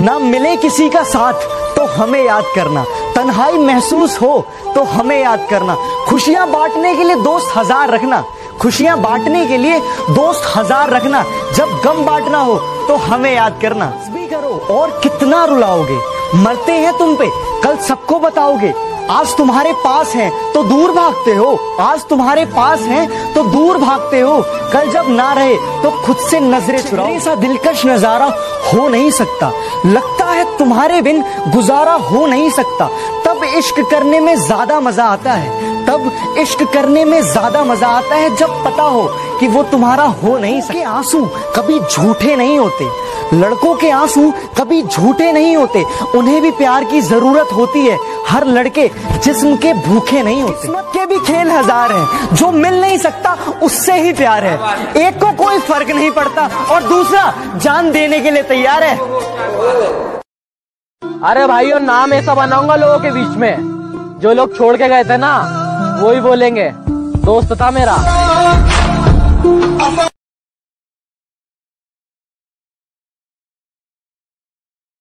ना मिले किसी का साथ तो हमें याद करना। तन्हाई महसूस हो तो हमें याद करना। खुशियाँ बांटने के लिए दोस्त हज़ार रखना। खुशियाँ बांटने के लिए दोस्त हज़ार रखना। जब गम बांटना हो तो हमें याद करना। भी करो, और कितना रुलाओगे? मरते हैं तुम पे, कल सबको बताओगे। आज तुम्हारे पास हैं तो दूर भागते हो। आज तुम्हारे पास हैं तो दूर भागते हो। कल जब ना रहे तो खुद से नज़रें चुराओ। ऐसा दिलकश नज़ारा हो नहीं सकता। लगता है तुम्हारे बिन गुजारा हो नहीं सकता। तब इश्क करने में ज़्यादा मज़ा आता है, तब इश्क करने में ज़्यादा मज़ा आता है जब पता हो कि वो तुम्हारा हो नहीं सके आँसू कभी झूठे नहीं होते। लड़कों के आँसू कभी झूठे नहीं होते। उन्हें भी प्यार की ज़रूरत होती है। हर लड़के जिस्म के भूखे नहीं होते। के भी खेल हज़ार हैं। जो मिल नहीं सकता, उससे ही प्यार है। एक को कोई फ़र्क नहीं पड़ता। और दूसरा जान देने के लिए तैयार है। अरे भाई और नाम ऐसा बनाऊँगा लोगों के बीच में। जो लोग छोड़ के गए थे ना वो ही बोलेंगे, दोस्त था मेरा।